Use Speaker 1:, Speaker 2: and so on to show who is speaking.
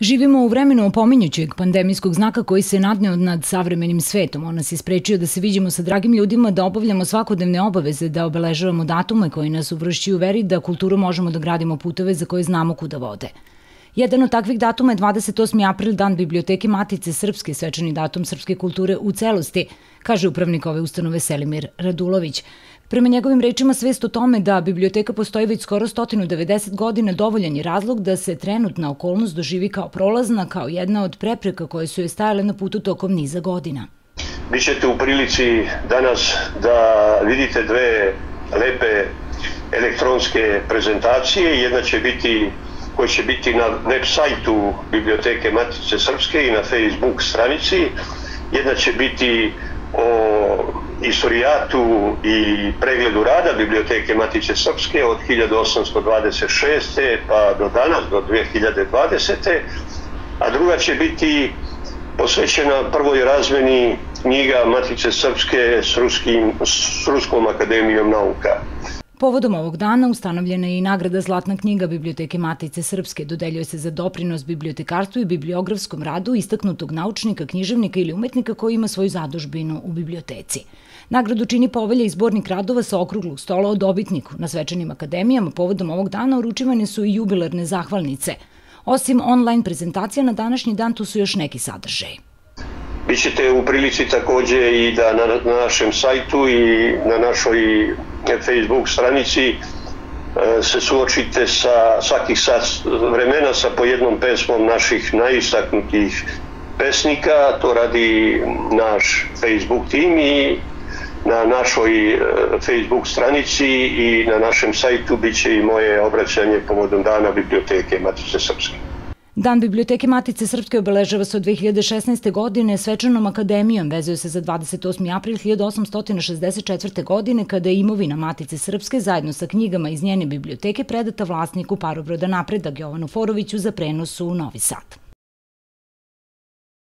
Speaker 1: Živimo u vremenu opominjućeg pandemijskog znaka koji se nadneo nad savremenim svetom. On nas je sprečio da se viđemo sa dragim ljudima, da obavljamo svakodnevne obaveze, da obeležavamo datume koji nas uvršćuju veri, da kulturu možemo da gradimo puteve za koje znamo kuda vode. Jedan od takvih datuma je 28. april, dan Biblioteke Matice Srpske, svečani datum srpske kulture u celosti, kaže upravnik ove ustanove Selimir Radulović. Prema njegovim rečima svest o tome da biblioteka postoji već skoro 190 godina dovoljan je razlog da se trenutna okolnost doživi kao prolazna, kao jedna od prepreka koje su je stajale na putu tokom niza godina.
Speaker 2: Bićete u prilici danas da vidite dve lepe elektronske prezentacije. Jedna će biti koji će biti na web sajtu Biblioteke Matice Srpske i na Facebook stranici. Jedna će biti o istorijatu i pregledu rada Biblioteke Matice Srpske od 1826. pa do danas, do 2020. A druga će biti posvećena prvoj razmeni knjiga Matice Srpske s, Ruskim, s Ruskom akademijom nauka.
Speaker 1: Povodom ovog dana ustanovljena je i nagrada Zlatna knjiga Biblioteke Matice Srpske. Dodeljuje se za doprinos bibliotekarstvu i bibliografskom radu istaknutog naučnika, književnika ili umetnika koji ima svoju zadužbinu u biblioteci. Nagradu čini povelja i zbornik radova sa okruglog stola o dobitniku. Na svečanim akademijama povodom ovog dana uručivane su i jubilarne zahvalnice. Osim online prezentacija, na današnji dan tu su još neki sadržaji.
Speaker 2: Bićete u prilici takođe i da na, na našem sajtu i na našoj Facebook stranici e, se suočite sa svakih sat vremena sa po jednom pesmom naših najistaknutih pesnika, to radi naš Facebook tim i na našoj e, Facebook stranici i na našem sajtu biće i moje obraćanje povodom dana Biblioteke Matice Srpske.
Speaker 1: Dan Biblioteke Matice Srpske obeležava se od 2016. godine svečanom akademijom, vezuje se za 28. april 1864. godine kada je imovina Matice Srpske zajedno sa knjigama iz njene biblioteke predata vlasniku parobroda napredak Jovanu Foroviću za prenos u Novi Sad.